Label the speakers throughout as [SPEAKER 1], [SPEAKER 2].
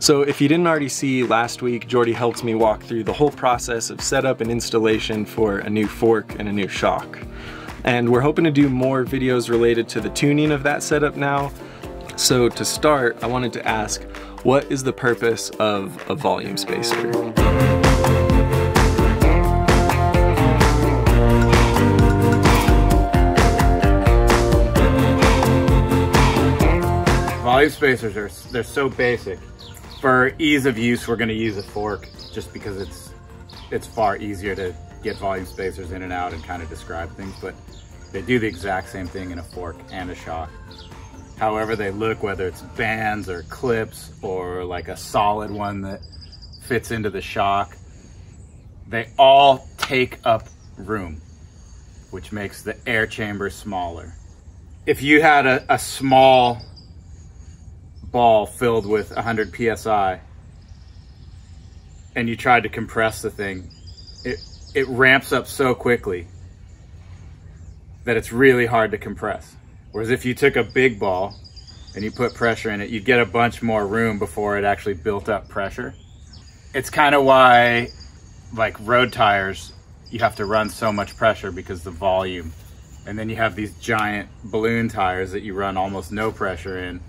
[SPEAKER 1] So if you didn't already see last week, Jordi helped me walk through the whole process of setup and installation for a new fork and a new shock. And we're hoping to do more videos related to the tuning of that setup now. So to start, I wanted to ask, what is the purpose of a volume spacer?
[SPEAKER 2] Volume spacers are they're so basic. For ease of use, we're going to use a fork just because it's it's far easier to get volume spacers in and out and kind of describe things, but they do the exact same thing in a fork and a shock. However they look, whether it's bands or clips or like a solid one that fits into the shock, they all take up room, which makes the air chamber smaller. If you had a, a small ball filled with 100 psi and you tried to compress the thing, it, it ramps up so quickly that it's really hard to compress. Whereas if you took a big ball and you put pressure in it, you'd get a bunch more room before it actually built up pressure. It's kind of why, like road tires, you have to run so much pressure because the volume. And then you have these giant balloon tires that you run almost no pressure in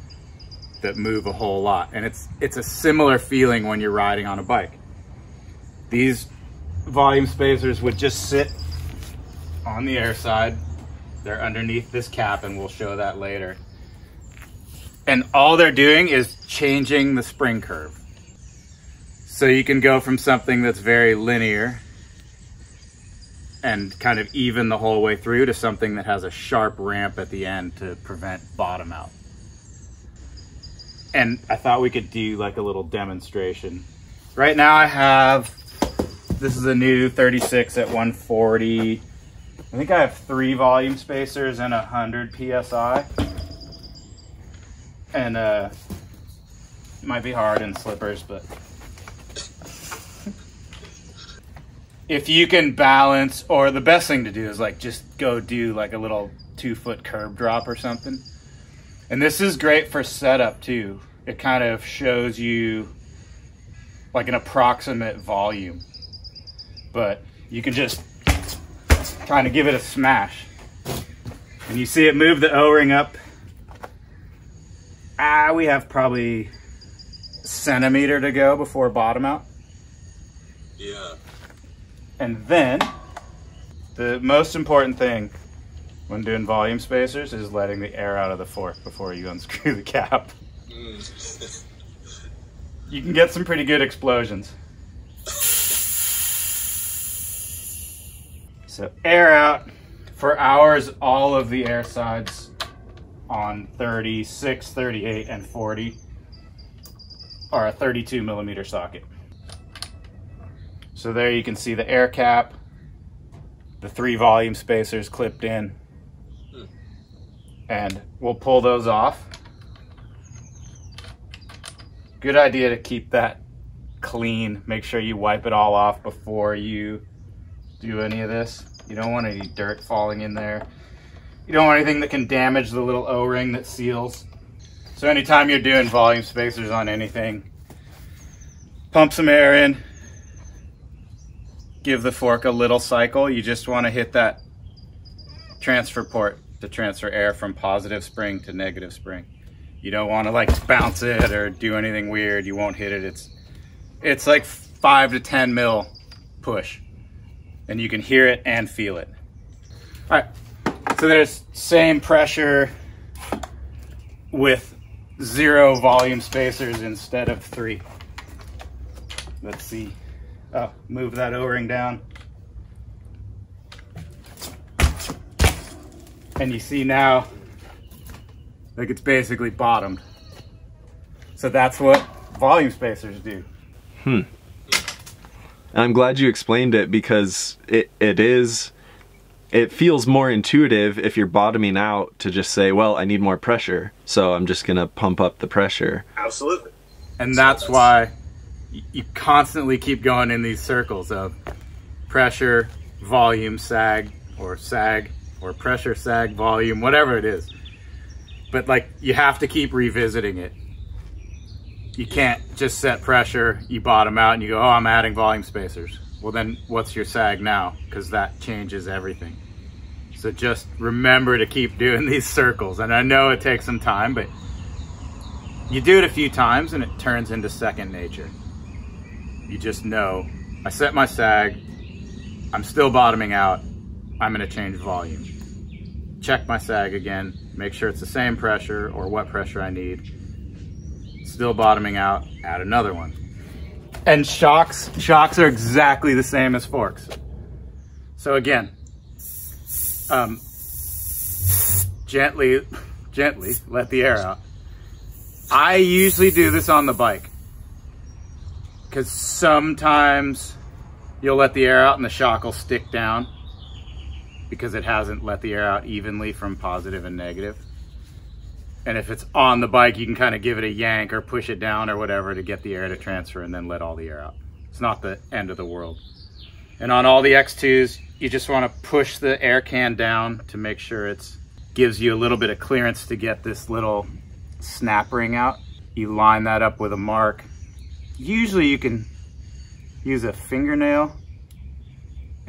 [SPEAKER 2] that move a whole lot. And it's it's a similar feeling when you're riding on a bike. These volume spacers would just sit on the air side. They're underneath this cap and we'll show that later. And all they're doing is changing the spring curve. So you can go from something that's very linear and kind of even the whole way through to something that has a sharp ramp at the end to prevent bottom out and I thought we could do like a little demonstration. Right now I have, this is a new 36 at 140. I think I have three volume spacers and 100 PSI. And uh, it might be hard in slippers, but if you can balance, or the best thing to do is like just go do like a little two foot curb drop or something and this is great for setup too. It kind of shows you like an approximate volume. But you can just kind of give it a smash. And you see it move the O-ring up. Ah, we have probably centimeter to go before bottom out.
[SPEAKER 3] Yeah.
[SPEAKER 2] And then the most important thing when doing volume spacers is letting the air out of the fork before you unscrew the cap. Mm. you can get some pretty good explosions. So air out for hours, all of the air sides on 36, 38, and 40 are a 32 millimeter socket. So there you can see the air cap, the three volume spacers clipped in, and we'll pull those off. Good idea to keep that clean. Make sure you wipe it all off before you do any of this. You don't want any dirt falling in there. You don't want anything that can damage the little O-ring that seals. So anytime you're doing volume spacers on anything, pump some air in, give the fork a little cycle. You just want to hit that transfer port to transfer air from positive spring to negative spring. You don't want to like bounce it or do anything weird. You won't hit it. It's it's like five to 10 mil push and you can hear it and feel it. All right, so there's same pressure with zero volume spacers instead of three. Let's see. Oh, move that O-ring down. And you see now, like it's basically bottomed. So that's what volume spacers do.
[SPEAKER 1] Hmm. I'm glad you explained it because it, it is, it feels more intuitive if you're bottoming out to just say, well, I need more pressure. So I'm just gonna pump up the pressure.
[SPEAKER 3] Absolutely.
[SPEAKER 2] And that's, that's why you constantly keep going in these circles of pressure, volume, sag, or sag, or pressure sag volume, whatever it is. But like you have to keep revisiting it. you can't just set pressure, you bottom out and you go, oh, I'm adding volume spacers. Well, then what's your sag now? Because that changes everything. So just remember to keep doing these circles. And I know it takes some time, but you do it a few times and it turns into second nature. You just know, I set my sag, I'm still bottoming out, I'm gonna change volume. Check my sag again, make sure it's the same pressure or what pressure I need. Still bottoming out, add another one. And shocks, shocks are exactly the same as forks. So again, um, gently, gently let the air out. I usually do this on the bike because sometimes you'll let the air out and the shock will stick down because it hasn't let the air out evenly from positive and negative. And if it's on the bike, you can kind of give it a yank or push it down or whatever to get the air to transfer and then let all the air out. It's not the end of the world. And on all the X2s, you just want to push the air can down to make sure it gives you a little bit of clearance to get this little snap ring out. You line that up with a mark. Usually you can use a fingernail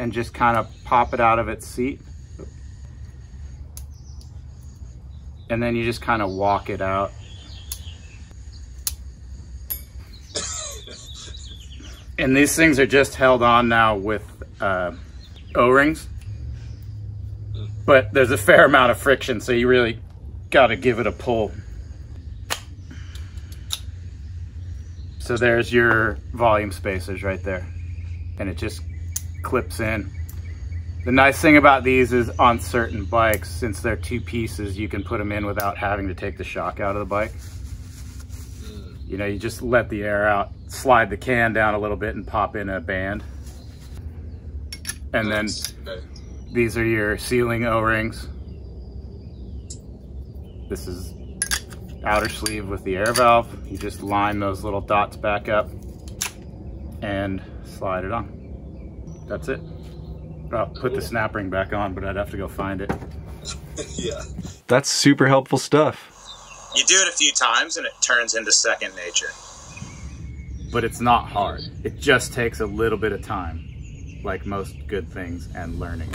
[SPEAKER 2] and just kind of pop it out of its seat. And then you just kind of walk it out. and these things are just held on now with uh, O-rings. But there's a fair amount of friction, so you really got to give it a pull. So there's your volume spacers right there. And it just clips in. The nice thing about these is on certain bikes, since they're two pieces, you can put them in without having to take the shock out of the bike. You know, you just let the air out, slide the can down a little bit and pop in a band. And then these are your sealing O-rings. This is outer sleeve with the air valve. You just line those little dots back up and slide it on. That's it. I'll put the snap ring back on, but I'd have to go find it.
[SPEAKER 3] yeah.
[SPEAKER 1] That's super helpful stuff.
[SPEAKER 4] You do it a few times and it turns into second nature.
[SPEAKER 2] But it's not hard. It just takes a little bit of time, like most good things and learning.